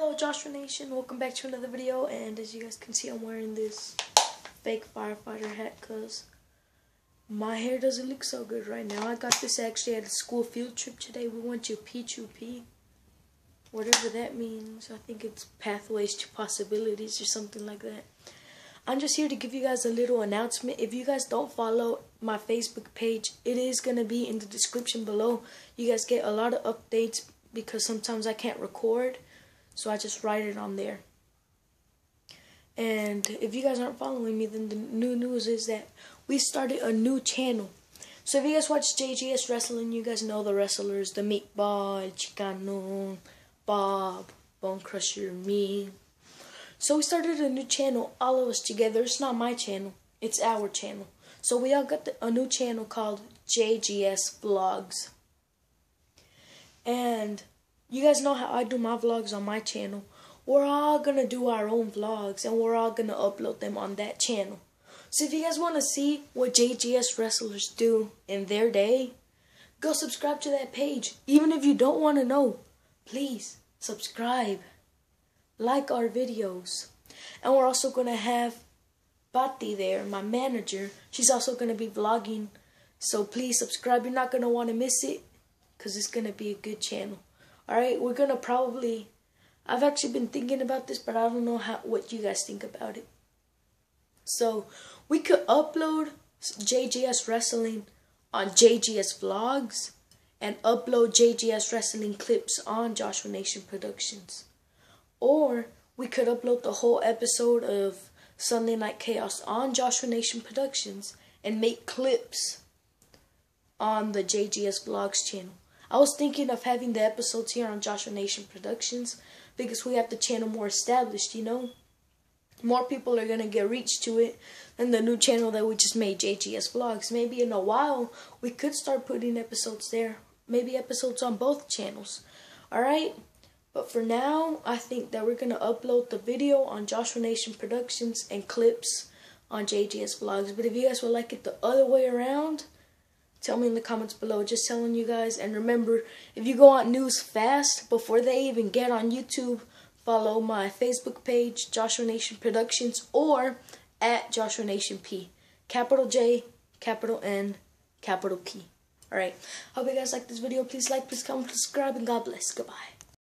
Hello Joshua Nation, welcome back to another video and as you guys can see I'm wearing this fake firefighter hat because my hair doesn't look so good right now. I got this actually at a school field trip today. We went to P2P, whatever that means. I think it's Pathways to Possibilities or something like that. I'm just here to give you guys a little announcement. If you guys don't follow my Facebook page, it is going to be in the description below. You guys get a lot of updates because sometimes I can't record so I just write it on there. And if you guys aren't following me, then the new news is that we started a new channel. So if you guys watch JGS Wrestling, you guys know the wrestlers, the Meatball, Chicano, Bob, Bone Crusher, me. So we started a new channel, all of us together. It's not my channel, it's our channel. So we all got the, a new channel called JGS Vlogs. And you guys know how I do my vlogs on my channel. We're all gonna do our own vlogs and we're all gonna upload them on that channel. So if you guys wanna see what JGS wrestlers do in their day, go subscribe to that page. Even if you don't wanna know, please subscribe. Like our videos. And we're also gonna have Bati there, my manager. She's also gonna be vlogging. So please subscribe. You're not gonna wanna miss it because it's gonna be a good channel. Alright, we're gonna probably I've actually been thinking about this, but I don't know how what you guys think about it. So we could upload JGS Wrestling on JGS Vlogs and upload JGS Wrestling clips on Joshua Nation Productions. Or we could upload the whole episode of Sunday Night Chaos on Joshua Nation Productions and make clips on the JGS Vlogs channel. I was thinking of having the episodes here on Joshua Nation Productions because we have the channel more established, you know? More people are going to get reached to it than the new channel that we just made, JGS Vlogs. Maybe in a while, we could start putting episodes there. Maybe episodes on both channels. Alright? But for now, I think that we're going to upload the video on Joshua Nation Productions and clips on JGS Vlogs. But if you guys would like it the other way around, Tell me in the comments below. Just telling you guys. And remember, if you go on news fast before they even get on YouTube, follow my Facebook page, Joshua Nation Productions, or at Joshua Nation P. Capital J, capital N, capital P. Alright. Hope you guys like this video. Please like, please comment, subscribe, and God bless. Goodbye.